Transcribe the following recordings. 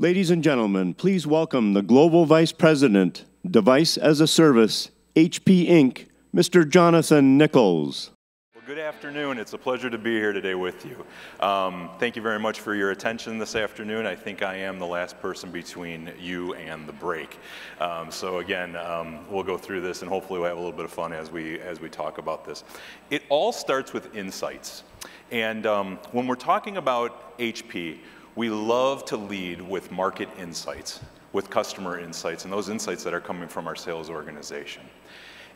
Ladies and gentlemen, please welcome the Global Vice President, Device as a Service, HP Inc., Mr. Jonathan Nikols. Good afternoon. It's a pleasure to be here today with you. Um, thank you very much for your attention this afternoon. I think I am the last person between you and the break. Um, so again, um, we'll go through this and hopefully we'll have a little bit of fun as we, as we talk about this. It all starts with insights. And when we're talking about HP, we love to lead with market insights, with customer insights, and those insights that are coming from our sales organization.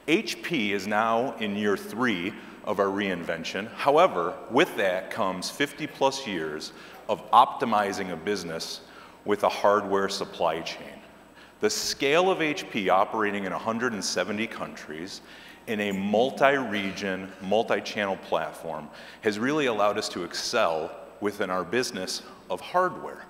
HP is now in year three of our reinvention. However, with that comes 50 plus years of optimizing a business with a hardware supply chain. The scale of HP operating in 170 countries in a multi-region, multi-channel platform has really allowed us to excel within our business of hardware.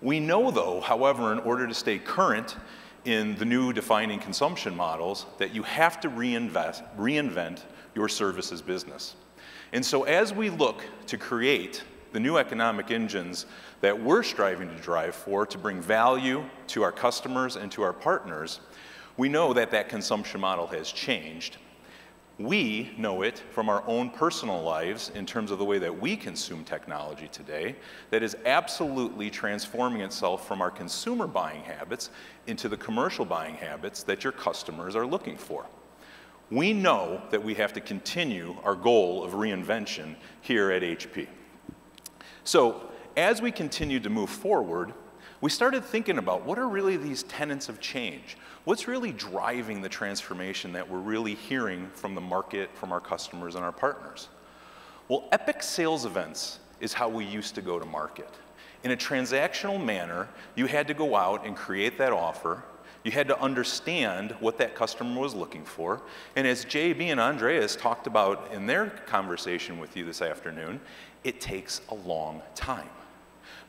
We know, though, however, in order to stay current in the new defining consumption models, that you have to reinvest, reinvent your services business. And so, as we look to create the new economic engines that we're striving to drive for to bring value to our customers and to our partners, we know that that consumption model has changed we know it from our own personal lives in terms of the way that we consume technology today, that is absolutely transforming itself from our consumer buying habits into the commercial buying habits that your customers are looking for. We know that we have to continue our goal of reinvention here at HP. So, as we continue to move forward, we started thinking about what are really these tenets of change? What's really driving the transformation that we're really hearing from the market, from our customers, and our partners? Well, epic sales events is how we used to go to market. In a transactional manner, you had to go out and create that offer. You had to understand what that customer was looking for. And as JB and Andreas talked about in their conversation with you this afternoon, it takes a long time.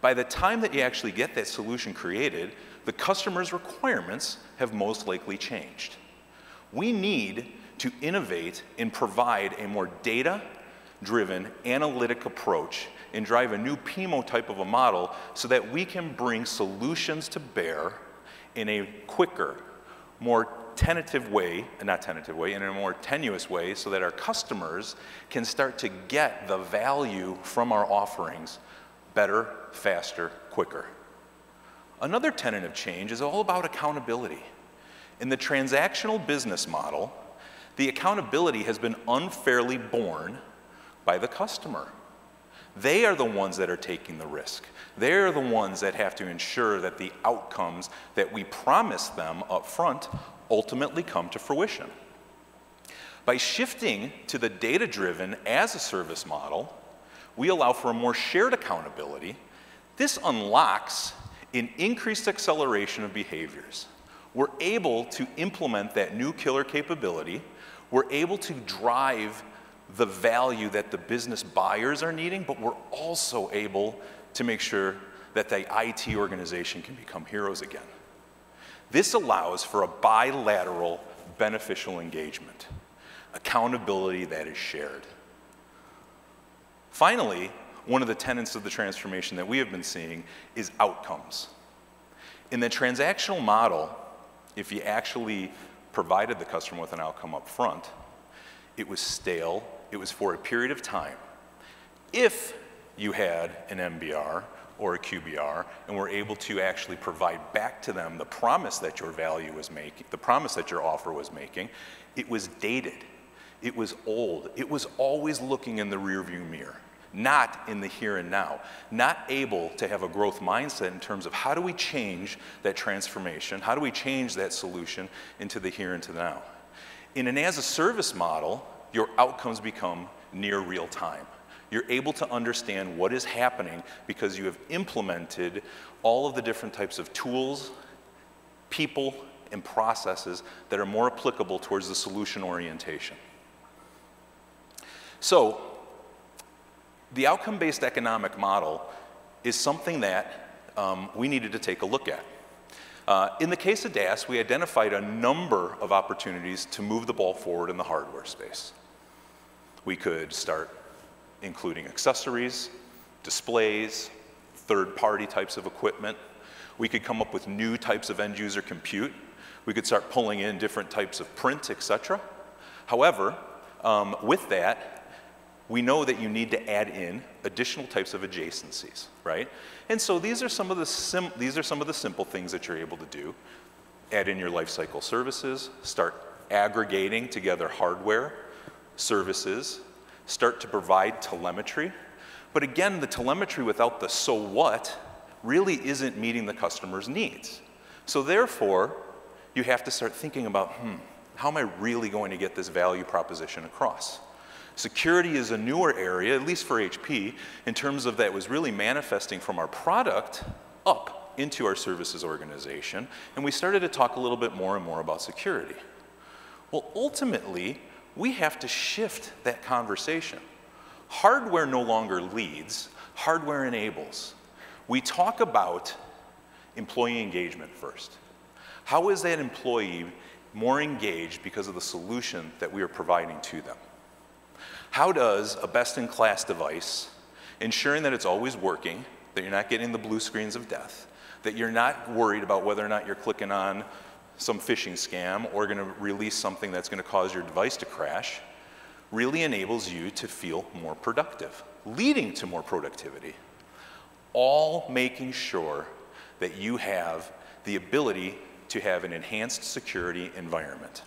By the time that you actually get that solution created, the customer's requirements have most likely changed. We need to innovate and provide a more data driven analytic approach and drive a new PIMO type of a model so that we can bring solutions to bear in a quicker, more tentative way, not tentative way, in a more tenuous way so that our customers can start to get the value from our offerings better, faster, quicker. Another tenet of change is all about accountability. In the transactional business model, the accountability has been unfairly borne by the customer. They are the ones that are taking the risk. They're the ones that have to ensure that the outcomes that we promise them up front ultimately come to fruition. By shifting to the data driven as a service model, we allow for a more shared accountability. This unlocks an increased acceleration of behaviors. We're able to implement that new killer capability. We're able to drive the value that the business buyers are needing, but we're also able to make sure that the IT organization can become heroes again. This allows for a bilateral beneficial engagement, accountability that is shared. Finally, one of the tenets of the transformation that we have been seeing is outcomes. In the transactional model, if you actually provided the customer with an outcome up front, it was stale, it was for a period of time. If you had an MBR or a QBR and were able to actually provide back to them the promise that your value was making, the promise that your offer was making, it was dated, it was old, it was always looking in the rearview mirror not in the here and now, not able to have a growth mindset in terms of how do we change that transformation, how do we change that solution into the here and to the now. In an as a service model, your outcomes become near real time. You're able to understand what is happening because you have implemented all of the different types of tools, people, and processes that are more applicable towards the solution orientation. So, the outcome-based economic model is something that um, we needed to take a look at. Uh, in the case of DaaS, we identified a number of opportunities to move the ball forward in the hardware space. We could start including accessories, displays, third-party types of equipment. We could come up with new types of end-user compute. We could start pulling in different types of print, et cetera. However, um, with that, we know that you need to add in additional types of adjacencies, right? And so these are some of the these are some of the simple things that you're able to do. Add in your lifecycle services, start aggregating together hardware, services, start to provide telemetry. But again, the telemetry without the so what really isn't meeting the customer's needs. So therefore, you have to start thinking about, hmm, how am I really going to get this value proposition across? Security is a newer area, at least for HP, in terms of that was really manifesting from our product up into our services organization, and we started to talk a little bit more and more about security. Well, ultimately, we have to shift that conversation. Hardware no longer leads, hardware enables. We talk about employee engagement first. How is that employee more engaged because of the solution that we are providing to them? How does a best-in-class device, ensuring that it's always working, that you're not getting the blue screens of death, that you're not worried about whether or not you're clicking on some phishing scam or going to release something that's going to cause your device to crash, really enables you to feel more productive, leading to more productivity. All making sure that you have the ability to have an enhanced security environment.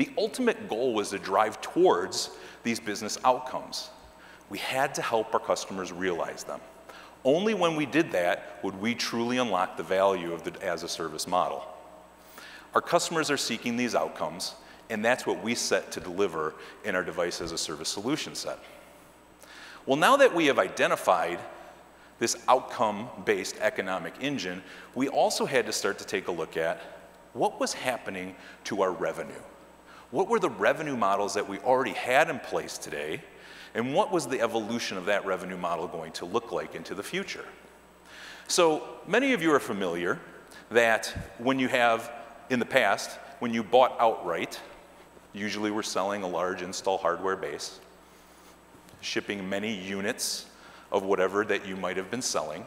The ultimate goal was to drive towards these business outcomes. We had to help our customers realize them. Only when we did that would we truly unlock the value of the as a service model. Our customers are seeking these outcomes, and that's what we set to deliver in our device as a service solution set. Well, now that we have identified this outcome based economic engine, we also had to start to take a look at what was happening to our revenue. What were the revenue models that we already had in place today? And what was the evolution of that revenue model going to look like into the future? So many of you are familiar that when you have, in the past, when you bought outright, usually we're selling a large install hardware base, shipping many units of whatever that you might have been selling.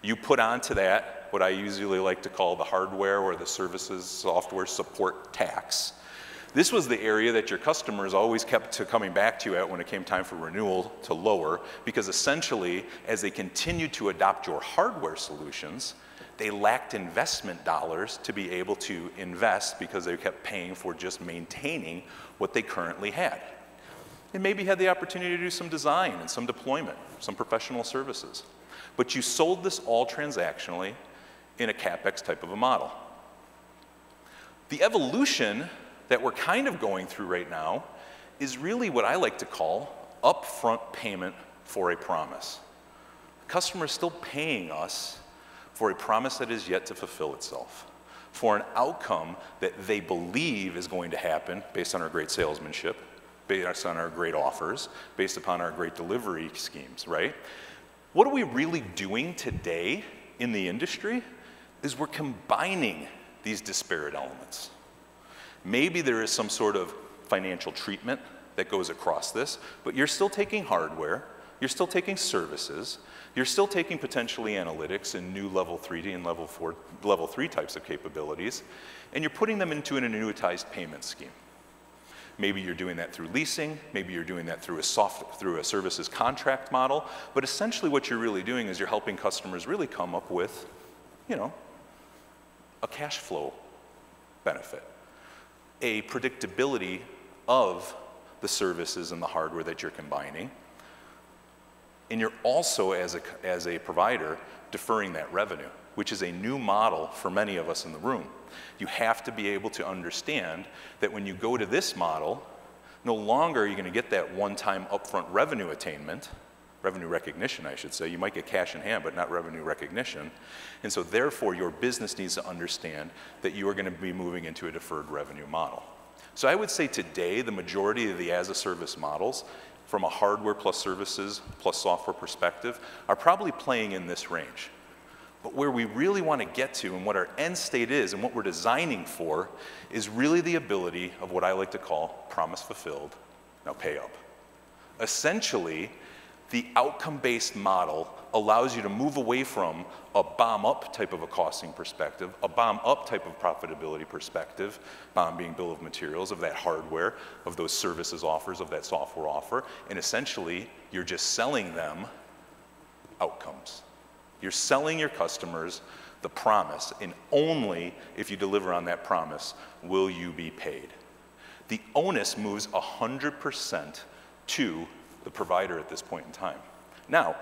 You put onto that what I usually like to call the hardware or the services software support tax. This was the area that your customers always kept to coming back to you at when it came time for renewal to lower, because essentially, as they continued to adopt your hardware solutions, they lacked investment dollars to be able to invest because they kept paying for just maintaining what they currently had. They maybe had the opportunity to do some design and some deployment, some professional services. But you sold this all transactionally in a CapEx type of a model. The evolution that we're kind of going through right now is really what I like to call upfront payment for a promise. The customer is still paying us for a promise that is yet to fulfill itself, for an outcome that they believe is going to happen based on our great salesmanship, based on our great offers, based upon our great delivery schemes, right? What are we really doing today in the industry is we're combining these disparate elements. Maybe there is some sort of financial treatment that goes across this, but you're still taking hardware, you're still taking services, you're still taking potentially analytics and new level 3D and level 4, level 3 types of capabilities, and you're putting them into an annuitized payment scheme. Maybe you're doing that through leasing, maybe you're doing that through a soft through a services contract model, but essentially what you're really doing is you're helping customers really come up with, you know, a cash flow benefit a predictability of the services and the hardware that you're combining. And you're also, as a, as a provider, deferring that revenue, which is a new model for many of us in the room. You have to be able to understand that when you go to this model, no longer are you going to get that one time upfront revenue attainment revenue recognition, I should say. You might get cash in hand, but not revenue recognition. And so therefore, your business needs to understand that you are going to be moving into a deferred revenue model. So I would say today, the majority of the as-a-service models, from a hardware plus services plus software perspective, are probably playing in this range. But where we really want to get to and what our end state is and what we're designing for is really the ability of what I like to call promise fulfilled, now pay up. Essentially, The outcome-based model allows you to move away from a BOM-up type of a costing perspective, a BOM-up type of profitability perspective, BOM being bill of materials of that hardware, of those services offers, of that software offer, and essentially you're just selling them outcomes. You're selling your customers the promise, and only if you deliver on that promise will you be paid. The onus moves 100% to the provider at this point in time. Now,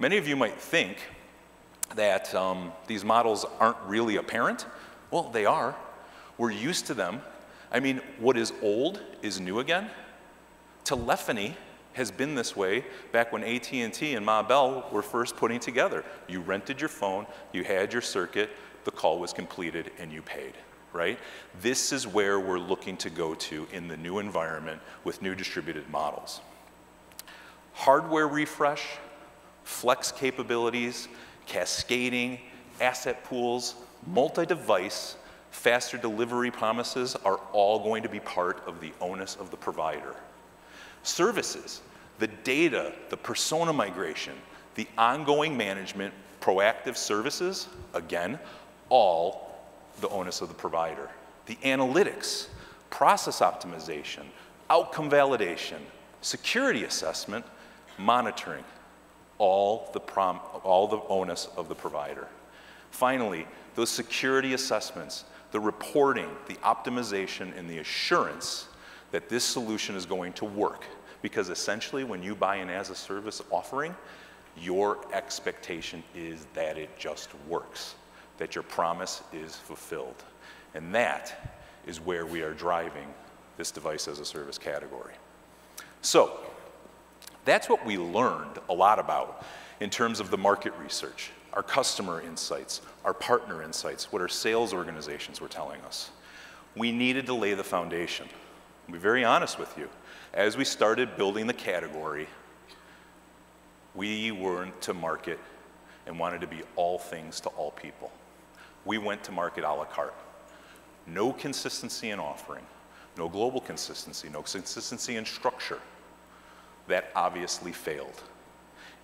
many of you might think that um, these models aren't really apparent. Well, they are. We're used to them. I mean, what is old is new again. Telephony has been this way back when AT&T and Ma Bell were first putting together. You rented your phone, you had your circuit, the call was completed, and you paid, right? This is where we're looking to go to in the new environment with new distributed models. Hardware refresh, flex capabilities, cascading, asset pools, multi-device, faster delivery promises are all going to be part of the onus of the provider. Services, the data, the persona migration, the ongoing management, proactive services, again, all the onus of the provider. The analytics, process optimization, outcome validation, security assessment, monitoring, all the, prom, all the onus of the provider. Finally, those security assessments, the reporting, the optimization, and the assurance that this solution is going to work. Because essentially, when you buy an as a service offering, your expectation is that it just works, that your promise is fulfilled. And that is where we are driving this device as a service category. So, that's what we learned a lot about in terms of the market research, our customer insights, our partner insights, what our sales organizations were telling us. We needed to lay the foundation. I'll be very honest with you. As we started building the category, we weren't to market and wanted to be all things to all people. We went to market a la carte. No consistency in offering, no global consistency, no consistency in structure. That obviously failed.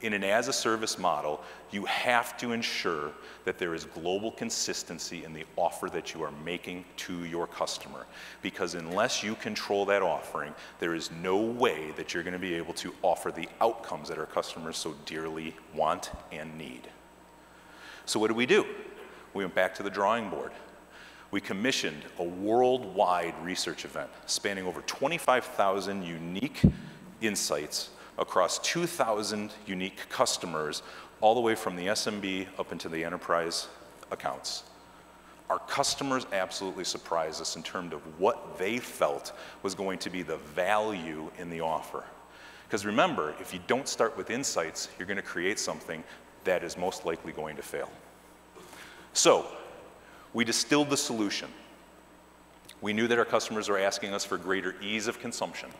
In an as a service model, you have to ensure that there is global consistency in the offer that you are making to your customer. Because unless you control that offering, there is no way that you're going to be able to offer the outcomes that our customers so dearly want and need. So, what did we do? We went back to the drawing board. We commissioned a worldwide research event spanning over 25,000 unique insights across 2,000 unique customers, all the way from the SMB up into the enterprise accounts. Our customers absolutely surprised us in terms of what they felt was going to be the value in the offer. Because remember, if you don't start with insights, you're going to create something that is most likely going to fail. So, we distilled the solution. We knew that our customers were asking us for greater ease of consumption.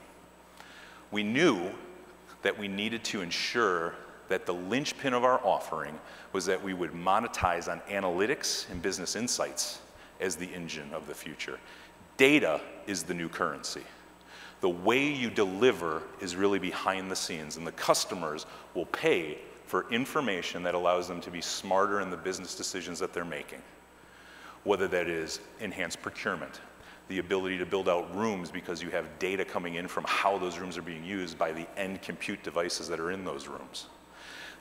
We knew that we needed to ensure that the linchpin of our offering was that we would monetize on analytics and business insights as the engine of the future. Data is the new currency. The way you deliver is really behind the scenes, and the customers will pay for information that allows them to be smarter in the business decisions that they're making. Whether that is enhanced procurement, the ability to build out rooms because you have data coming in from how those rooms are being used by the end compute devices that are in those rooms.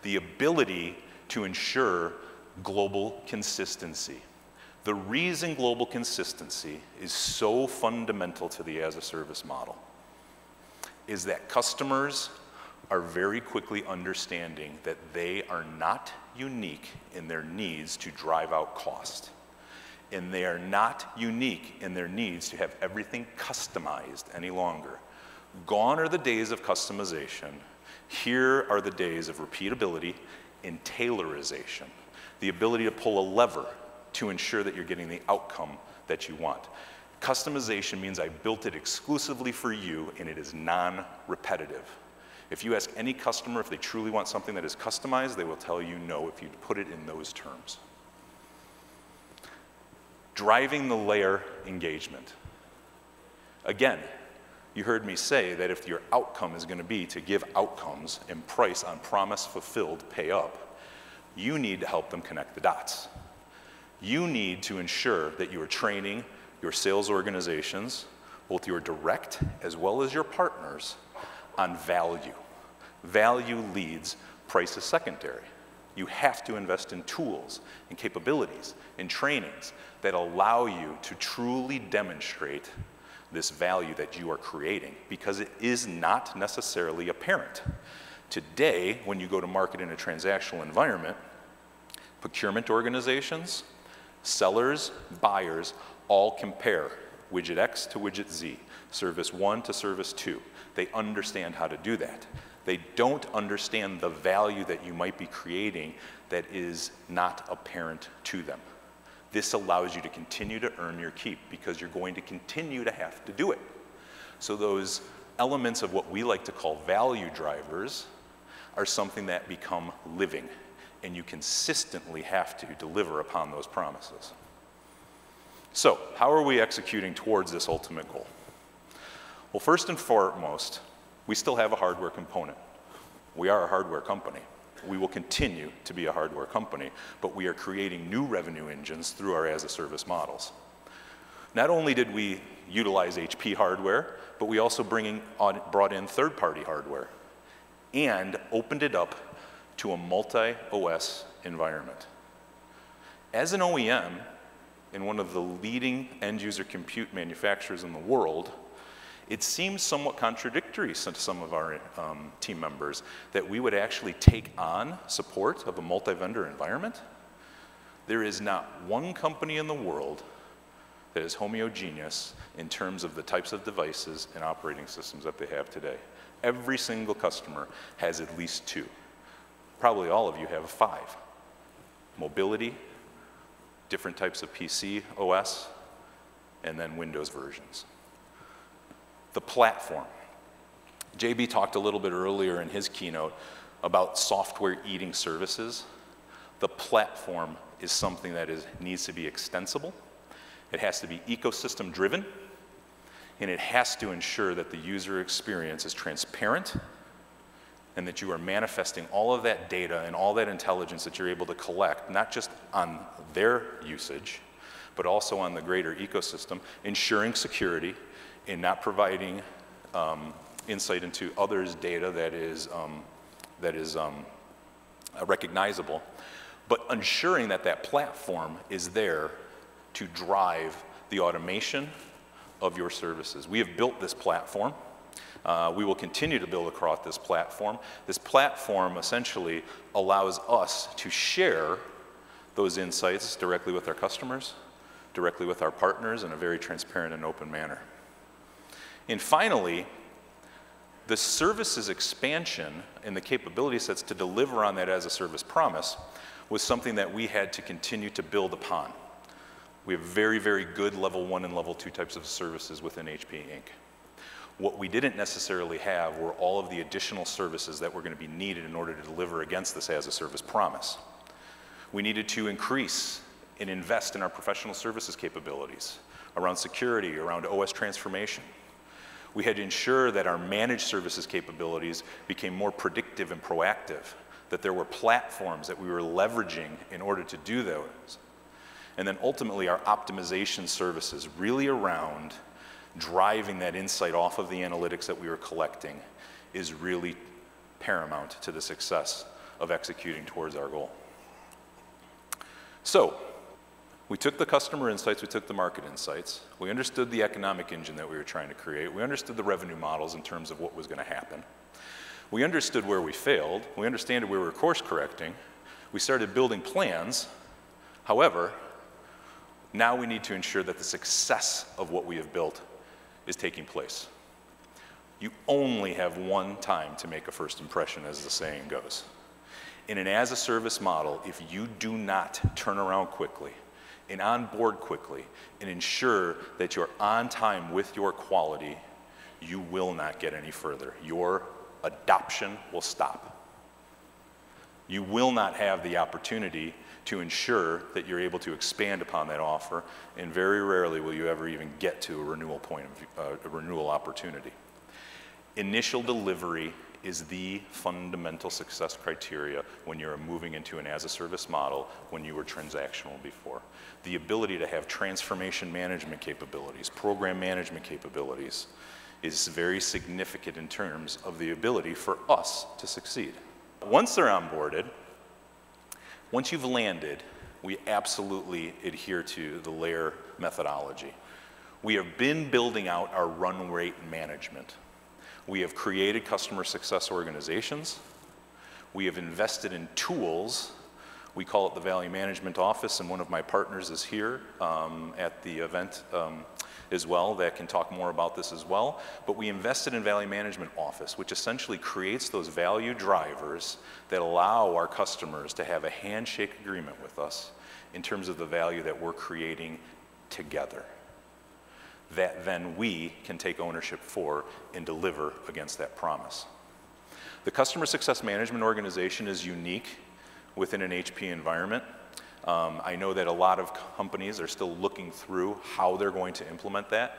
The ability to ensure global consistency. The reason global consistency is so fundamental to the as a service model is that customers are very quickly understanding that they are not unique in their needs to drive out cost and they are not unique in their needs to have everything customized any longer. Gone are the days of customization. Here are the days of repeatability and tailorization, the ability to pull a lever to ensure that you're getting the outcome that you want. Customization means I built it exclusively for you and it is non repetitive. If you ask any customer if they truly want something that is customized, they will tell you no if you put it in those terms driving the LAER engagement. Again, You heard me say that if your outcome is going to be to give outcomes and price on promise fulfilled, pay up, you need to help them connect the dots. You need to ensure that you are training your sales organizations, both your direct as well as your partners, on value. Value leads, price is secondary. You have to invest in tools and capabilities and trainings that allow you to truly demonstrate this value that you are creating because it is not necessarily apparent. Today, when you go to market in a transactional environment, procurement organizations, sellers, buyers all compare widget X to widget Z, service 1 to service 2. They understand how to do that. They don't understand the value that you might be creating that is not apparent to them. This allows you to continue to earn your keep because you're going to continue to have to do it. So those elements of what we like to call value drivers are something that become living and you consistently have to deliver upon those promises. So, how are we executing towards this ultimate goal? Well, first and foremost, we still have a hardware component. We are a hardware company. We will continue to be a hardware company, but we are creating new revenue engines through our as a service models. Not only did we utilize HP hardware, but we also bringing on, brought in third party hardware and opened it up to a multi OS environment. As an OEM, in one of the leading end user compute manufacturers in the world, it seems somewhat contradictory to some of our um, team members that we would actually take on support of a multi-vendor environment. There is not one company in the world that is homogeneous in terms of the types of devices and operating systems that they have today. Every single customer has at least two. Probably all of you have five. Mobility, different types of PC OS, and then Windows versions the platform. JB talked a little bit earlier in his keynote about software eating services. The platform is something that is, needs to be extensible. It has to be ecosystem driven, and it has to ensure that the user experience is transparent and that you are manifesting all of that data and all that intelligence that you're able to collect, not just on their usage, but also on the greater ecosystem, ensuring security, in not providing um, insight into others' data that is, um, that is um, recognizable, but ensuring that that platform is there to drive the automation of your services. We have built this platform. Uh, we will continue to build across this platform. This platform essentially allows us to share those insights directly with our customers, directly with our partners in a very transparent and open manner. And finally, the services expansion and the capability sets to deliver on that as a service promise was something that we had to continue to build upon. We have very, very good level one and level two types of services within HP Inc. What we didn't necessarily have were all of the additional services that were going to be needed in order to deliver against this as a service promise. We needed to increase and invest in our professional services capabilities around security, around OS transformation. We had to ensure that our managed services capabilities became more predictive and proactive, that there were platforms that we were leveraging in order to do those. And then ultimately, our optimization services, really around driving that insight off of the analytics that we were collecting, is really paramount to the success of executing towards our goal. So, we took the customer insights, we took the market insights, we understood the economic engine that we were trying to create, we understood the revenue models in terms of what was going to happen. We understood where we failed, we understood where we were course correcting, we started building plans. However, now we need to ensure that the success of what we have built is taking place. You only have one time to make a first impression, as the saying goes. In an as a service model, if you do not turn around quickly, and on board quickly and ensure that you're on time with your quality, you will not get any further. Your adoption will stop. You will not have the opportunity to ensure that you're able to expand upon that offer, and very rarely will you ever even get to a renewal point of uh, a renewal opportunity. Initial delivery is the fundamental success criteria when you're moving into an as-a-service model when you were transactional before. The ability to have transformation management capabilities, program management capabilities, is very significant in terms of the ability for us to succeed. Once they're onboarded, once you've landed, we absolutely adhere to the LAER methodology. We have been building out our run rate management. We have created customer success organizations. We have invested in tools. We call it the Value Management Office, and one of my partners is here um, at the event um, as well that can talk more about this as well. But we invested in Value Management Office, which essentially creates those value drivers that allow our customers to have a handshake agreement with us in terms of the value that we're creating together that then we can take ownership for and deliver against that promise. The Customer Success Management Organization is unique within an HP environment. Um, I know that a lot of companies are still looking through how they're going to implement that.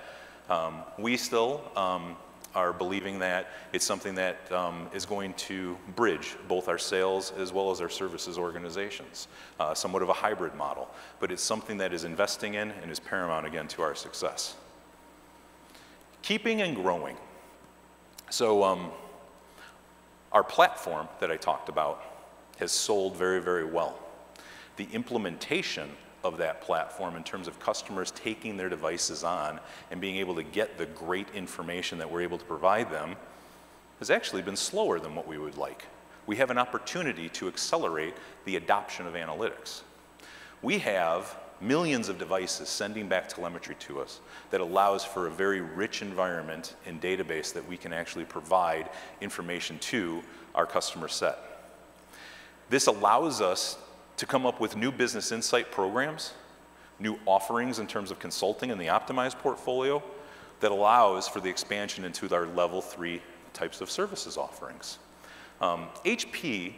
Um, we still um, are believing that it's something that um, is going to bridge both our sales as well as our services organizations, uh, somewhat of a hybrid model. But it's something that is investing in and is paramount again to our success. Keeping and growing. So um, our platform that I talked about has sold very, very well. The implementation of that platform in terms of customers taking their devices on and being able to get the great information that we're able to provide them has actually been slower than what we would like. We have an opportunity to accelerate the adoption of analytics. We have millions of devices sending back telemetry to us that allows for a very rich environment and database that we can actually provide information to our customer set. This allows us to come up with new business insight programs, new offerings in terms of consulting in the optimized portfolio that allows for the expansion into our level three types of services offerings. Um, HP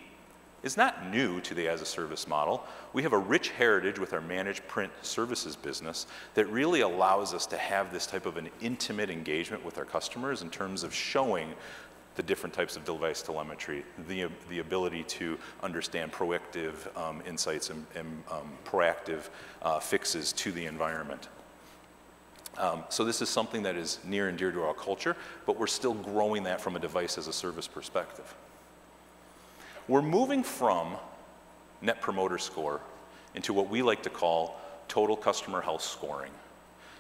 is not new to the as a service model. We have a rich heritage with our managed print services business that really allows us to have this type of an intimate engagement with our customers in terms of showing the different types of device telemetry, the, the ability to understand proactive um, insights and, and um, proactive uh, fixes to the environment. Um, so this is something that is near and dear to our culture, but we're still growing that from a device as a service perspective. We're moving from net promoter score into what we like to call total customer health scoring.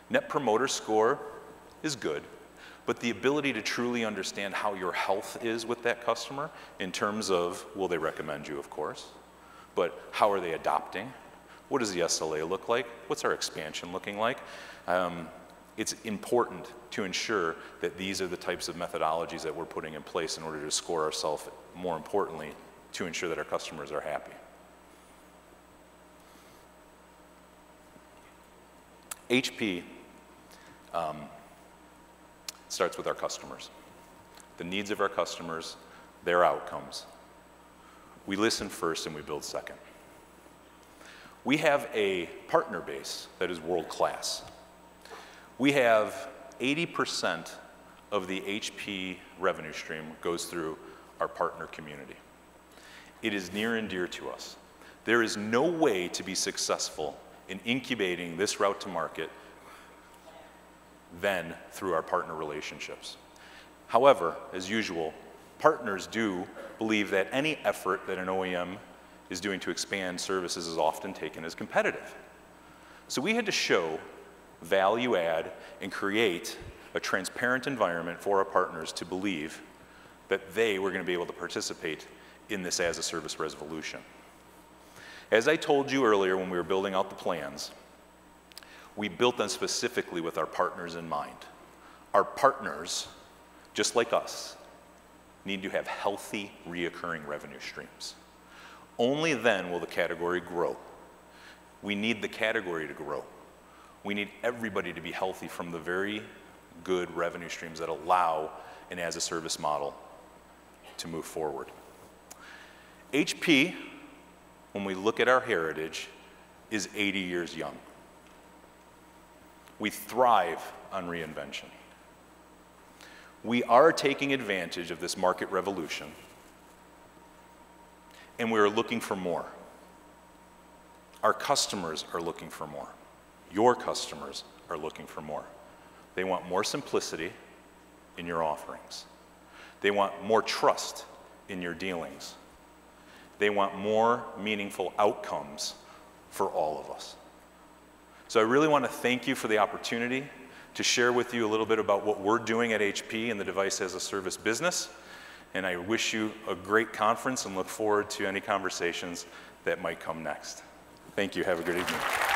Net promoter score is good, but the ability to truly understand how your health is with that customer in terms of, will they recommend you, of course, but how are they adopting? What does the SLA look like? What's our expansion looking like? Um, it's important to ensure that these are the types of methodologies that we're putting in place in order to score ourselves, more importantly, to ensure that our customers are happy. HP um, starts with our customers. The needs of our customers, their outcomes. We listen first and we build second. We have a partner base that is world class. We have 80% of the HP revenue stream goes through our partner community. It is near and dear to us. There is no way to be successful in incubating this route to market than through our partner relationships. However, as usual, partners do believe that any effort that an OEM is doing to expand services is often taken as competitive. So we had to show value add and create a transparent environment for our partners to believe that they were going to be able to participate in this as a service resolution. As I told you earlier when we were building out the plans, we built them specifically with our partners in mind. Our partners, just like us, need to have healthy, reoccurring revenue streams. Only then will the category grow. We need the category to grow. We need everybody to be healthy from the very good revenue streams that allow an as a service model to move forward. HP, when we look at our heritage, is 80 years young. We thrive on reinvention. We are taking advantage of this market revolution, and we are looking for more. Our customers are looking for more. Your customers are looking for more. They want more simplicity in your offerings. They want more trust in your dealings. They want more meaningful outcomes for all of us. So I really want to thank you for the opportunity to share with you a little bit about what we're doing at HP in the device as a service business. And I wish you a great conference and look forward to any conversations that might come next. Thank you. Have a good evening.